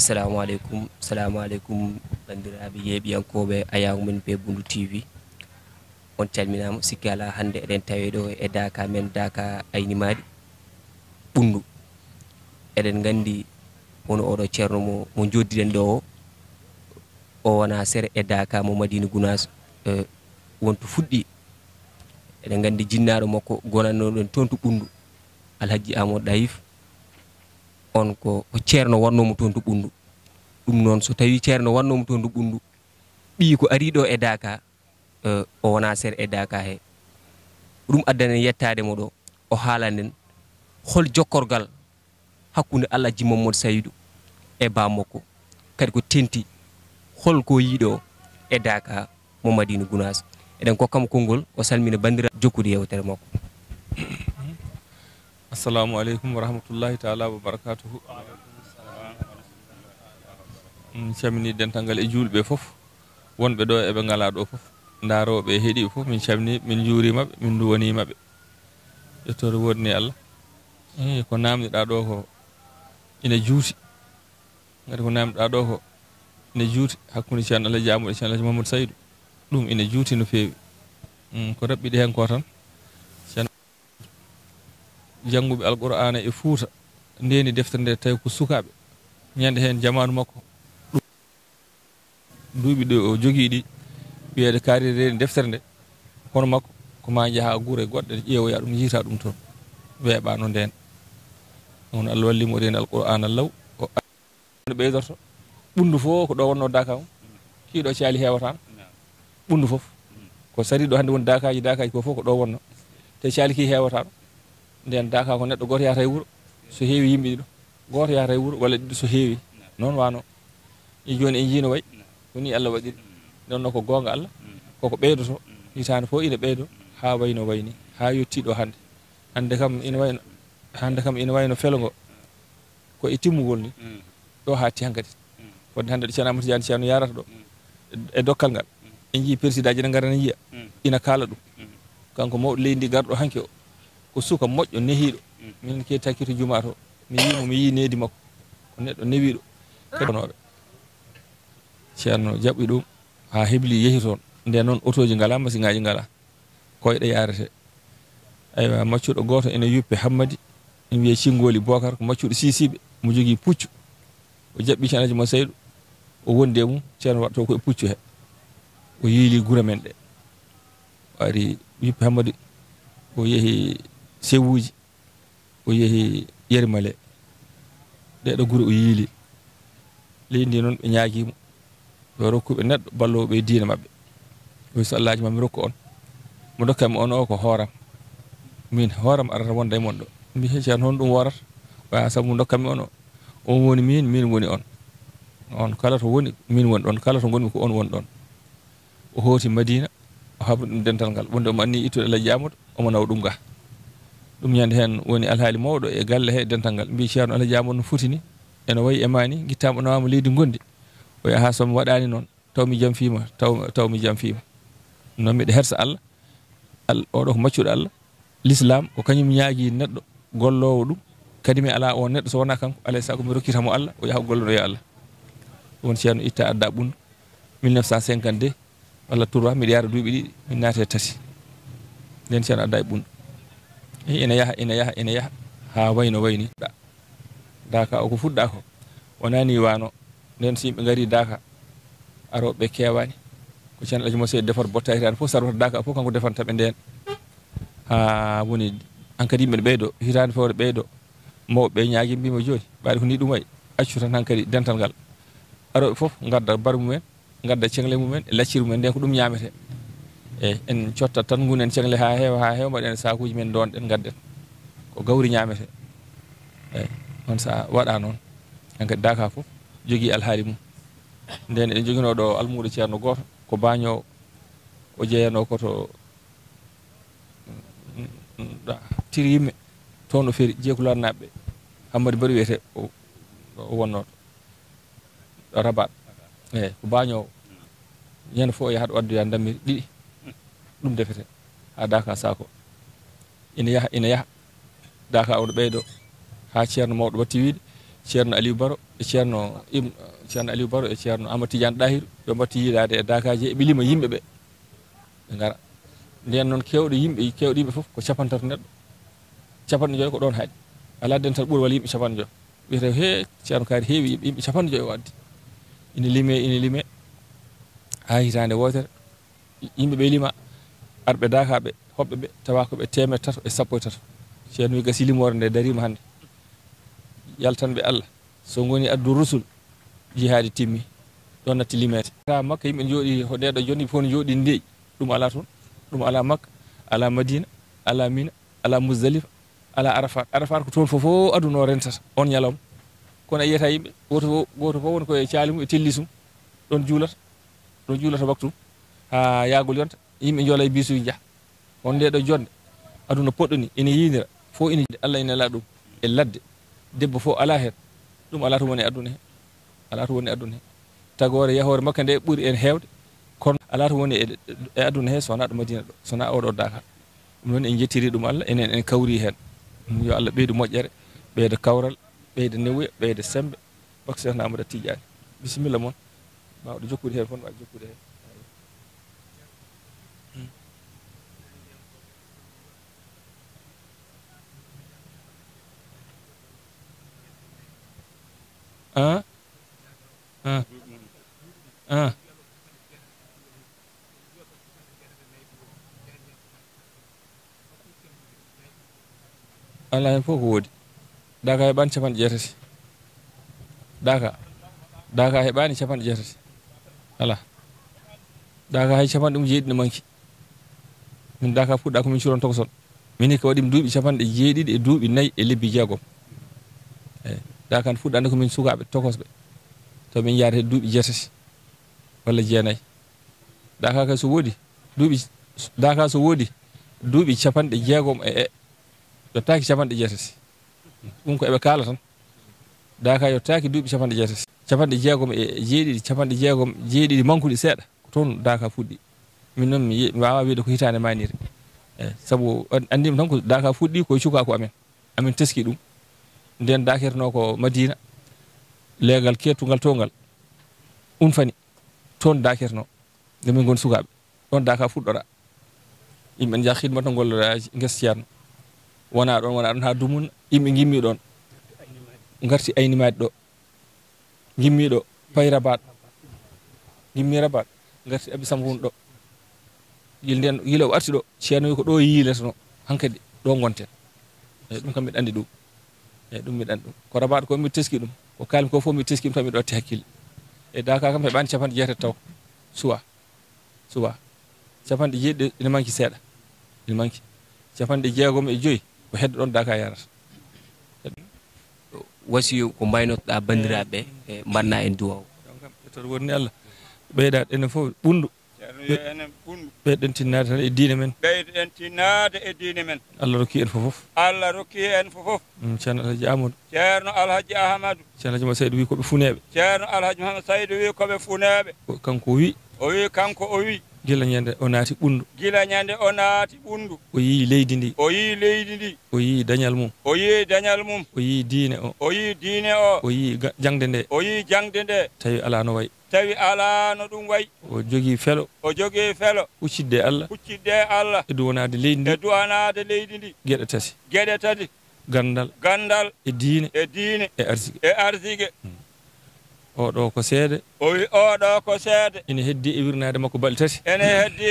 assalamu aleykum assalamu aleykum bandiraɓe yeeɓiyankoɓe ayamumen be bundu tv on calminama sikki ala hande eɗen tawe ɗo e daka men daka aynimaɗi ɓundu eɗen gandi wono oɗo ceerno mo mo joddiɗen ɗo o. O wona sere e daka mo madina gounas e wonto fuɗɗi. Eɗen gandi jinnaɗo makko gonannoɗen toon to ɓundu alhaji amadou dayif on ko ko ceerno wannomo toon to ɓunndu ɗum noon so tawi ceerno wannomo toon to ɓunndu ɓii ko ari ɗo e daka eh, o wona sere e daka he. Ɗum addani en yettade mo ɗo o haalanden hol jokkorgal hakkude allah ji mamadou sayidou e bammakko kadi ko tenti holko yiiɗo e daka mo madina gounas eɗen kokkamo konngol o salmina bandira jokkude yewtere makko. assalamu aleykum wa rahmatullahi taala wa barakatuhu min mm, camini dentalngal e julɓe fof wonɓe ɗo eɓe ngala ɗo fof. Daaroɓe heeɗiɓe fof min camini min juurimaɓe min duwanimaɓe ƴettore wodni allah. I ko namdiɗa ɗo ko ina juuti. Gati ko namdiɗa ɗo ko ina juuti. Hakkude ceerno alaji jamuɗo ceerno alaji mamadou saydou ɗum ina juuti no feewi. Mm, ko raɓɓiɗi hen ko tan. jannguɓe alqur'ana e fuuta ndeni deftere nde tawi ko sukaɓe ñande hen jamanu makko. Duuɓi ɗo o jogii ɗi wiyeede kaari reni deftere nde hono makko ko ma njaha guure goɗɗe ne ƴeewoya ɗum yiita ɗum toon weeɓano ndeen. On allah wallimo reeni alqur'ana law o no ɓeydorto. Ɓunndu fof ko ɗo wonno dakam kiiɗo caali heewatano ɓunndu fof. Ko sari ɗo hannde woni dakaji dakaji ko fof ko ɗo wonno te caali ki heewatano nden daka ko neɗɗo goto yata e wuuro so heewi yimɓe ɗiɗo goto yata e wuuro walla ɗiɗo so heewi. Noon wano. I joni en jiino wayi koni allah waɗiri. Noon ko gonga allah koko ɓeydoto. Hitande fof ina ɓeydo ha wayno wayni ha yettiɗo hande. Hande kam ina wayno hande kam ina wayno felo ngo ko e timmugol ni ɗo ha ti hankadi fodde hande ɗo ceerno amadou tidiane ceerno yarata ɗo e dokkal ngal. En jii président ji ne gara ne yiiya ina kaala ɗum. Kanko mawɗo leydi ndi garɗo hanke o ko suka moƴƴo nehiɗo min ke to juma to. Mi yimo mi yi needi makko. Ko neɗɗo newiɗo keɗonoɓe ceerno jaɓɓi ɗum ha hebli yehi toon. Nden noon auto ji ngala machine ngaji ngala koyɗe yarete aywa maccuɗo goto ene yuppe hammadi. Ene wiye cingoli bocar ko maccuɗo sisiɓe mo jogui puccu. O jaɓɓi ceernaji mo seydou o wondi mum ceerno waɗto koye puccu he. O yiili guura men ɗe. O ari yuppe hammadi. O yeehi sewuji o yeehi yerimale ɗeɗo guure o yiili. Leydi ndi noon ɓe ñaagimo yo rokkuɓe neɗɗo ballowoɓe e diina mabɓe oyi so allaji ma mi rokku on. Mo dokkami on o ko hooram. Min hooram arata wonda e mon ɗo. Mi heccan hon ɗum worata waya saabu mo dokkami on o on woni min min woni on. On kala to woni min woni ɗon. Kala to gonmi ko on woni ɗon. O hooti madina o habri ɗum dental ngal. Wonde omo anni ittude allah jamuɗo omo nawa ɗum ga ɗum ñande hen woni alhaali mawɗo e galle he dental ngal mbi ceerno allah jamuɗo no foti ni ene wayi e mani guittama nawama leydi gondi o yaha somi waɗani noon taw mi jam fima taw taw mi jam fima noon mbiɗa hersa allah allah oɗo ko maccuɗo allah. L'islam ko kañum ñaagui neɗɗo gollowo ɗum. Kadi mi ala on neɗɗo so wona kanko alay saago mi rokkitamo allah o yaha gollodo yo allah. Won ceerno itta adda ɓundu 1952 walla tourwa mbiɗa yara duuɓi ɗiɗi min naate tati. Nden ceerno adda e ɓundu ina yaha ina yaha ina yaha. Ha wayno wayni daka o ko. Fuɗɗa ko wonani wano. Nden so yimɓe gari daka. Aroɓe kewani. Ko ceerno alaji mo seydi defat botta hitande fof sarwata daka fof kanko defantaɓe nden. Ha woni hankkadi yimɓe ne ɓeydo hitande fewre ɓeydo mawɓe ñaagui mbima joni ɓaade ko ni ɗum wayi accu tan hankkadi dental ngal. Aroɓe fof gadda bar mumen gadda cengle mumen e lacciri mumen nden ko ɗum ñamete eyyi en cottat tan gunen cengle ha heewa ha heewa mbaɗen sakuji men donɗen gadden ko gawri ñamete eyyi eh, on sa waɗa noon hankkadi daka foof jogui alhaali mum. Nden eɗen joguino ɗo almuɗo ceerno goto, ko bañowo o jeeyano koto mm, mm, tiri yimɓe, toon o feeri jeekular naɓɓe hammadi mbaɗi wiyete, o wonnoɗo rabat eyyi eh, ko bañowo ñande fof e o yahat o addoya dammiri, ɗiɗi. Ɗum defete. Ha daka sako. Ina yaha ina yaha. Daka oɗo ɓeydo. Ha ceerno mawɗo watti wiide ceerno aliou baro e ceerno im ceerno aliou baro e ceerno amadou tidiane ɗahiru yo mbatti yiiɗade e dakaji je ɓilima yimɓe ɓe. Ɓe gara nden noon kewɗo yimɓe kewɗo yimɓe foof ko capantato neɗɗo. Capanɗe joyi ko ɗon haaɗi ala den tan ɓuuri walla yimɓe capanɗe joyi wiyete he ceerno kaari heewi yimɓe capanɗe joyi o addi ina lime ina lime ha hitande wotere yimɓeɓe lima arɓe dakaɓe hoɓɓe ɓe tawa koɓe temed tato e sappo e tato ceerno wi gasi limore nde darima hannde. Yaltanɓe allah. So goni addu rusul jihaadi timmi ɗon natti limede ta makka yimɓe jooɗi ho ɗeɗo joni fof no jooɗi ndeyi. Ɗum ala toon ɗum ala makka ala madina ala mina ala musdalifa ala arafat. Arafat ko toon fofo aduno rentata on ñalawma. Kono a yiyata yimɓe goto fof goto fof woni koye caali mum e telli sum ɗon juulata ɗon juulata waktu ha yaagol yonta. yimɓe joola e bisuji jaaha on nde ɗo jonde aduna poɗɗoni ene yinira fo ina allah ina ala ɗum e ladde. Debbo fof ala hen ɗum ala to woni aduna he ala to woni aduna he. Tagore yahore makka nde ɓuuri en hewde kono ala to woni e, e aduna he sowona ɗo madina ɗo sowona oɗo dakar. Ɗum noon en jettiri ɗum allah enen en kawri hen. Yo allah ɓeydu moƴƴere ɓeyda kawral ɓeyda newoya ɓeyda sembe. Baksehnamada tidiani. Bisimilla moon mbawɗo jokkude hen fon wawi jokkude hen an an an ala hen fof ko woodi daka heɓani capanɗe jeetati. Daka daka heɓani ala. Daka hay capanɗe ɗum jeeɗiɗi manki. Min daka fuɗɗa komin min ko waɗimi duuɓi capanɗe jeeɗiɗi e duuɓi nayyi e lebbi jeegom. Eyi daka ko min sukaɓe tokosɓe to min jaarete duuɓi jeetati walla jeenayyi daka kay so woodi duuɓi daka so woodi duuɓi capanɗe jeegom e e yottaki capanɗe jeetati ɗum ko eɓe kaala tan. Daka yottaki duuɓi capanɗe jeetati capanɗe jeegom e jeeɗiɗi capanɗe jeegom jeeɗiɗi mankuɗi seeɗa. Ko toon daka fuɗɗi min noon mi wawa wiide ko hitaande manire eyi saabu andima tan ko daka fuɗɗi koye cukaku amen. Amin teski ɗum nden dakirno ko madina leegal kettugal to ngal unfani toon dakirno nde min goni sukaɓe ɗon daka fuɗɗora. Yimɓe jaa hidma to ngol eh, gestiyatno wona ɗon wona ɗon ha dumun yimɓe gimmi ɗon. Garti aynimade ɗo. Gimmi ɗo payra baɗ gimmira baɗ garti abi samgun ɗo yil nden yila o arti ɗo ceenoyi ko ɗo yiiletono hankkadi ɗo gonten eyi ɗum kam mbiɗa andi ɗum. eyyi ɗum mbiɗa ɗum. Ko rabaɗo ko mbiɗa teski ɗum ko kalmi ko fof mbiɗa teski ɗum taw mbiɗa watti hakkille. E daka kam heɓani capanɗe jeetati taw suwa suwa. Capanɗe jeeɗiɗi ene manki seeɗa ene manki. Capanɗe jeegom e joyyi ko hedde ɗon daka yarata. Wasiyo ko mbaynotoɗa bandiraɓe ɓe mbanna en duwaw ɗon kam ƴettata woni allah. Ɓeyda enen fof ɓundu. ɓeyɗen tinnade tan e diine men. Ɓeydoɗen tinnade e diine men. Allah rokki en fofof allah rokki en fofof mm, ceerno alhaji amadou. Ceerno alhaji ahmadou ceerno alhaji mahamed saydou wi koɓe funeɓe ceerno alhaji mahamad saydou wi koɓe funeɓe kanko o wi o wi kanko o wi gila ñande o naati ɓundu. Gila ñande o naati ɓundu. O yii leydi ndi. O yii leydi ndi. O yii dañal mum. O yii dañal mum. O yii diine o. O yii diine o. O yii jangde nde. O yii jangde nde. Tawi alaa no wayi tawi ala no ɗum wayi. O jogii felo. O jogii felo. Huccidde allah. Huccidde allah. E duwanaade leydi ndi. E duwanaade leydi ndi. Geɗe tati. Geɗe tati. Gandal. Gandal. E diine. E diine. E arsige. E arsige. Hmm. Oɗo ko seede. o wi oɗo ko seede. Ene heddi e wirnade makko balɗe tati. Ene heddi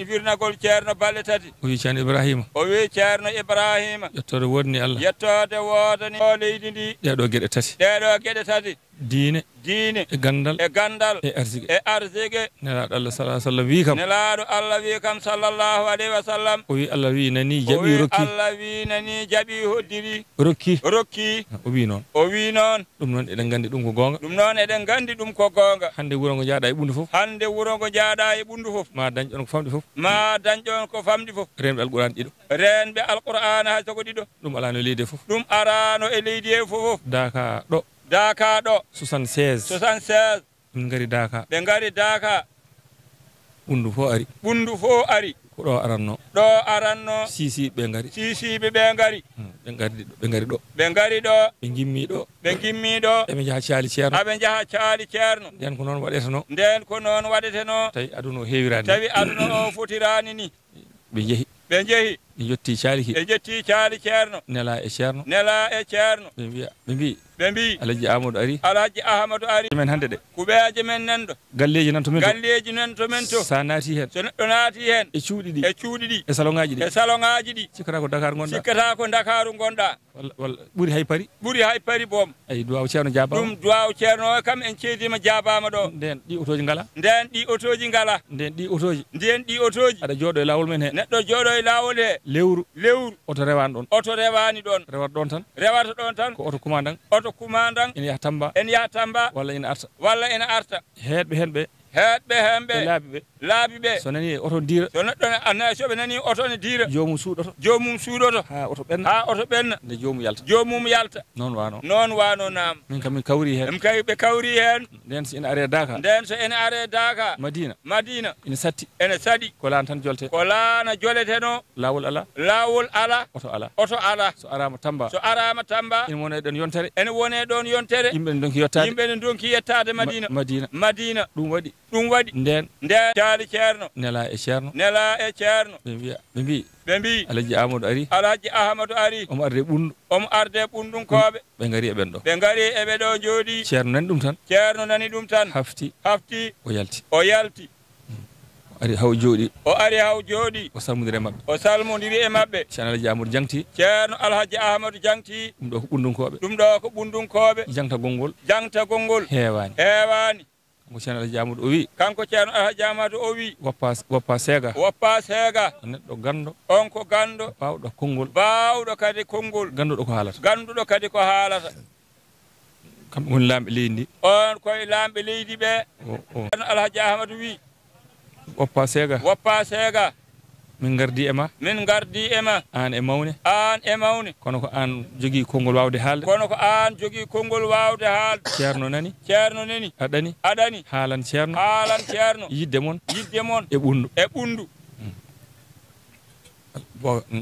e wirnagol ceerno balɗe tati. O wi ceerno ibrahima. O wi ceerno ibrahima. Yettode wodni allah. Yettode woodani o leydi ndi. Ɗeɗo gueɗe tati. Ɗeɗo gueɗe tati. Diine. Diine. E gandal. E gandal. E arsigue e arsigue nelaɗo allah sa sallam wi kam. Nelaɗo allah wi kam sallllahu alayhi wa sallam. O wi allah wi nani jaaɓi rokki. Allah wi nani jaaɓi hoddiri. Rokki. Rokki. O wi noon. O wi noon. Ɗum noon eɗen gandi ɗum ko gonga ɗum noon eɗen gandi ɗum ko gonga goonga hannde wuro ngo jaaɗa e ɓundu fof? Hande wuro ngo jaaɗa e ɓundu fof. Ma dañƴon ko famɗi fof? Ma dañƴon ko famɗi fof. Renɓe alqouran ɗiɗo. Renɓe alqur'ana hay sogo ɗiɗo. Ɗum alano e leydi e fof. Ɗum arano e leydi he fofof daka ɗo. Daka ɗo. 76 76 min gari daka ɓe gari daka ɓundu fof ari. Ɓundu fo ari. Ko ɗo aranno? Ɗo aranno. Sisiɓe ɓe ngari. Sisiɓe ɓe ngari. Hmm. Ɓe gari ɓe gari ɗo ɓe gari ɗo ɓe gimmi ɗo ɓe gimmi ɗo eɓe jaaha caali ceerno aɓe jaaha caali ceerno nden ko noon waɗeteno nden ko noon waɗeteno tawi aduna o heewirani tawi aduna o fotirani ni. Ɓe jeehi ɓe jeehi ɓe jetti caali ki ɓe jetti caali ceerno nela e ceerno nela e ceerno ɓe mbiya ɓe mbi ɓe mbi. Alaji amadou ari. Alhaji ahmadou ari. Men hannde ɗe kuɓeje men nanɗo galleji nan to men galleji nan to men to. Sa naati hen. So neɗɗo naati hen. E cuuɗi ɗi. E cuuɗi ɗi. E salon ŋaji ɗi. E salon ngaji ɗi. Cikkata ko dakar gonɗa cikkata ko dakaru gonɗa walla ɓuuri hay pari ɓuuri hay pari boom. Ayi duwaw ceerno jabama ɗum duwaw ceerno o kam en ceedima jabama ɗo. Nden ɗi otoji ngala? Nden ɗi otoji ngala. Nden ɗi otoji nden ɗi otoji aɗa jooɗo e lawol men he neɗɗo jooɗo e lawol he. Lewru. Lewru. Oto rewani ɗon. Oto rewani ɗon. Rewata ɗon tan? Rewata ɗon tan. Ko oto commandant oto to kumadan ene yaha tamba en yaha tamba walla ene arta. walla ene arta. Heeɓe hen ɓe heɗɓe hemɓe laabi ɓe. laabi ɓe. So nani e oto dira so neɗɗo ana soɓe nani oto ne dira jomum suuɗoto. Jomum suuɗoto. Ha oto ɓenna. Ha oto ɓenna. Nde jomum yalta. Jomum yalta. Noon wano noon wano nam min kam min kawri hen min kay ɓe kawri hen nden so ene are daka nden so ene are daka madina madina ene satti. Ene saɗi ko laana tan jolte. Ko laana joleteno lawol ala lawol ala oto ala oto ala so arama tamba. So arama tamba. Ene wone ɗon yontere. Ene wone ɗon yontere. Yimɓe ne donki yettade yimɓe ne donki yettade madina madina madina ɗum waɗi. ɗum waɗi. Nden. Nden caali ceerno. Nela e ceerno. Nela e ceerno. Ɓe mbiya ɓe mbi. Ɓe mbi. Alhaji amadou ari. Alhaji ahmadou ari. Omo arde e ɓunɗo omo arde e ɓunɗunkoɓe ɓe gari e ɓen ɗo. Ɓe gari eɓe ɗo jooɗi ceerno nani ɗum tan? Ceerno nani ɗum tan. Hafti. Hafti. O yalti. O yalti. Ari haw jooɗi. O ari haw jooɗi. O salmodiri e maɓɓe. O salmodiri e maɓɓe. Ceerno alhaji amadou jangti. Ceerno alhaji ahmadou jangti. Ɗum ɗo ko ɓundunkoɓe. Ɗum ɗo ko ɓundunkoɓe. Jangta gongol. Jangta gongol. Heewani heewani ko ceerno alaji amadou o wi. Kanko ceerno alhaji amadou o wi. Woppa woppa seega. Woppa seega. O neɗɗo gando on ko gando bawɗo konngol. Bawɗo kadi konngol. Ganduɗo ko haalata. Ganduɗo kadi ko haalata. Kamɓe goni lamɓe leydi ndi. On koye lamɓe leydi ɓe. Ceerno alhaji ahmadou wi. Woppa seega. Woppa seega. min gardi e ma? Min gardi e ma. An e mawne? An e mawne. Kono ko an jogui konngol wawde haalde? Kono ko an jogui konngol wawde haalde. Ceerno nani? Ceerno nani? Aɗani aɗani haalan ceerno? Haalan ceerno. Yidde moon yidde moon e ɓundu? E ɓundu.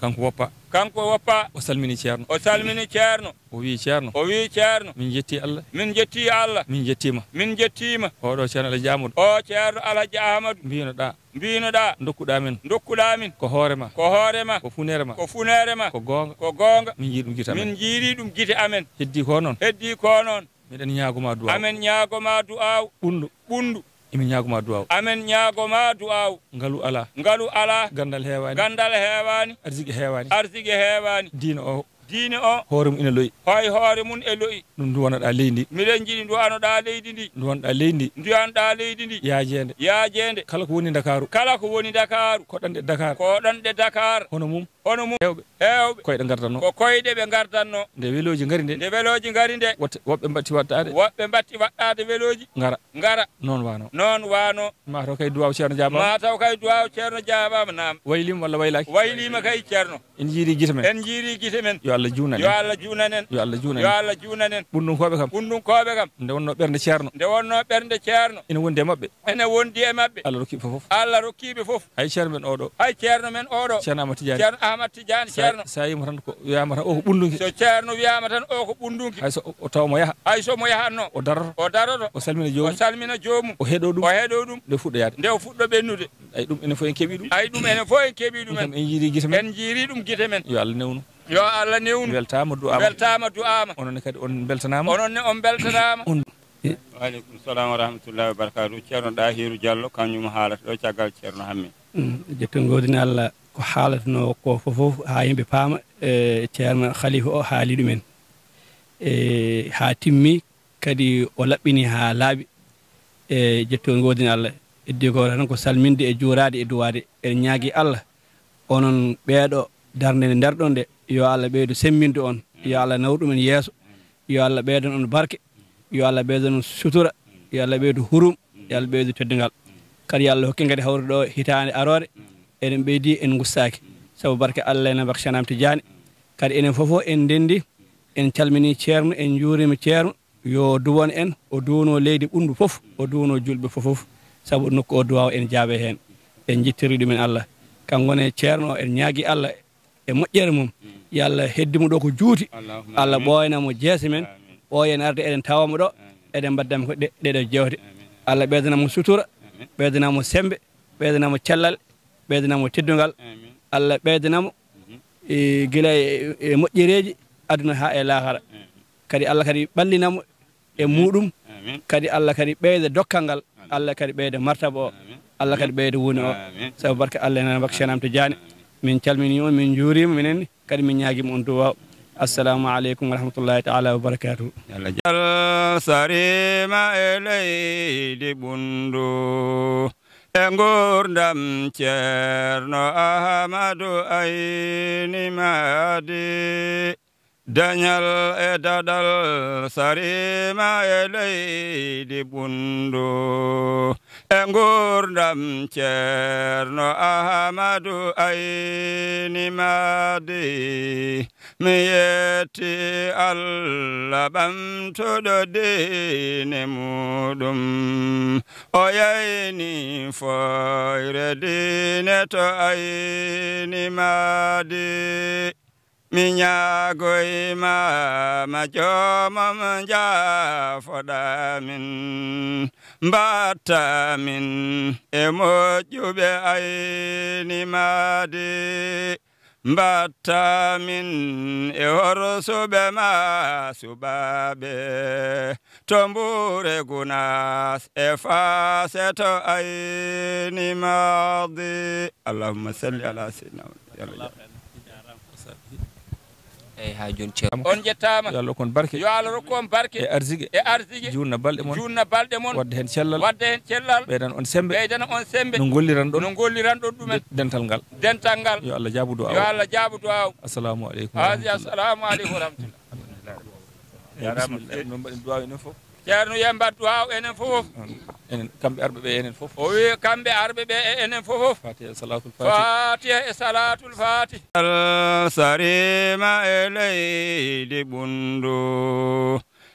Kanko woppa kanko woppa o salmini ceerno o salmini ceerno o wi ceerno o wi ceerno min jetti allah. Min jetti allah. Min jettima. Min jettima. Oɗo ceerno alaji amadou. O ceerno alhaji ahmadou mbinoɗa mbinoɗa dokkuɗa men dokkuɗamin ko hoorema ko hoorema ko funere ma. Ko funere ma. Ko gonga ko gonga min jiiɗi ɗum gite min jiiɗi ɗum gite amen. Heddi ko noon heddi ko noon miɗen ñaagoma duwaw amen ñaagoma duwaw ɓundu. Ɓundu emin ñagoma duwaw amen ñaagoma du'aw ngaalu ala. Ngalu ala. Gandal heewani gandal heewani arsigi heewani arsigi heewani diina o. Diine o. Hoore mum ina loyi. Hoy hoore mun e loyi. Ɗum duwanoɗa leydi ndi. Miɗen jiɗi duwanoɗa leydi ndi. Duwanoɗa leydi ndi. Duwanɗa leydi ndi. Yaajede yaajede kala ko woni dakaru kala ko woni dakaru koɗanɗe dakar. Koɗanɗe dakar. Hono mum. Hono mum hewɓe hewɓe koyɗe gardanno ko koyɗe ɓe gardanno nde weloji gari nde. Nde weloji ngari nde. Woɓɓe mbatti wattade woɓɓe mbatti waɗɗade weloji. Gara gara noon wano. Noon wano. Mataw kay duwaw ceerno jaabama. Mataw kay duwaw ceerno jaabama nam waylima walla waylaki waylima kay ceerno. En jiiri guite men. En jiiri guite men. Yo allah juunan yo allah allah juunanen yo allah juunan yo allah allah juunanen ɓundunkoɓe kam. Ɓundunkoɓe kam. Nde wonno ɓernde ceerno. Nde wonno ɓernde ceerno. Ene wondi e mabɓe ene wondi e mabɓe allah rokkiɓe foof allah rokkiɓe foof hay ceerno men oɗo hay ceerno men oɗo ceerno amad tidiani. Ceerno ahmad tidiane ceerno sa yima tan ko wiyama tan o ko ɓunduki so ceerno wiyama tan o ko ɓunduki hay so taw mo yaaha hay somo yahatno o daroto o daroto o salmina joomum o salmina jomum o heeɗo ɗum? O heeɗo ɗum. Nde fuɗɗo yaade? Nde o fuɗɗo ɓennude. Ay ɗum enen fof en keeɓi ɗum? Ay ɗum enen fof en keeɓi ɗumen. En jiiri guite men? En jiiri ɗum guite men. Yo allah newnu. Yo allah newnu. Weltama du'ama weltama du'ama ononne kadi on beltanama ononne on beltanama waaleykum salam wa rahmatullahi wa barakatu ceerno ɗahiru diallo kañum haalata ɗo caggal ceerno hamme mm, jetto godini allah ko haalatano ko fofof ha yimɓe paama e ceerno khalifa o timmi kadi o laɓɓini ha laaɓi e jetto godini allah. Ko tan ko salminde e juurade e duwade en ñaagui allah onon ɓeeɗo darde nde nder ɗon nde. Yo allah ɓeydo semminde on. Yo allah naw ɗumen yeeso. Yo allah ɓeydon on barke. Yo allah ɓeydon on sutura. Yo allah ɓeydo hurum. Yo allah ɓeydo teddugal kadi yo allah hokki kadi hawre ɗo hitande arore eɗen ɓeydi en gustaki saabu barke allah ene barke canam kadi enen foof en ndendi en calmini ceerno en juurima ceerno. Yo duwon en o duwno leydi ɓundu foof o duwno julɓe fofof saabu nokku o duwaw en jaabe hen en jittiri ɗumen allah. Kankone ceerno en ñaagui allah e moƴƴere mum. Yo allah heddimo ɗo ko juuti. Allah ɓoynamo jeese men. Ɓooyen arde eɗen tawamo ɗo. Eɗen mbaddamo ko ɗe- ɗeɗo jewte. Allah ɓeydanamo sutura ɓeydanamo sembe ɓeydanamo cellal ɓeydanamo teddugal Amin. allah ɓeydanamo e guila e e moƴƴereji aduna ha e lahara kadi allah kadi ɓallinamo e muɗum kadi allah kadi ɓeyda dokkal ngal. Allah kadi ɓeyda martaba o. Allah kadi ɓeyda wuni o. Sabu barka allah enen bakka senamto diane min calmini on min juurima minen kadi min ñaguima on duwaw wa rahmatullahi taala wa barakatuhu Allah jal Engur dam cerno ahamadu aini madi. Danyal edadal sarima elei leydi e gurdam ceerno ahmadou aynimadi mi yetti allah ɓamtuɗo dine muɗum. O yayni foyre dine to aynimadi madi mi ñaagoyma ma joomam jaafoɗamin mbattamin e moƴƴuɓe ayni maadi mbattamin e horsuɓe ma to mbure gunas e faseto ayni maadi. eyyi ha joni ceerno. On jettama yo allah kon barke. Yo allah rokku on barke. E arsigue e arsigue juutna balɗe moon juutna balɗe moon wadde hen cellal. Wadde hen cellal. Ɓeydan on sembe. Ɓeydana on sembe. No golliran ɗon. No golliran ɗon ɗumen. Dental ngal. Dental ngal. Yo allah jaabu duwaw yo allah jaabu duwaw assalamu aleykum assalamu aleykum wa rahmatullah ya bismillah. No mbaɗen duwaw enen foof ceerno yembat duwaw enen fof. Enen kamɓe arɓe ɓe enen foof o wi kamɓe arɓe ɓe e enen fofof. Fatiha salatul fatiha fatiha e salatul fatih sarima e leydi ɓundu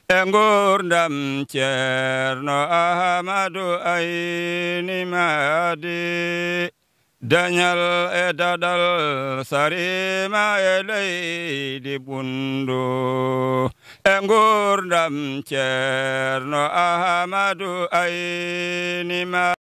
e gurdam ceerno ahamadu ayni madi dañal e dadal sarima e leydi ɓundu ngurdam dam Ahmadu aini ma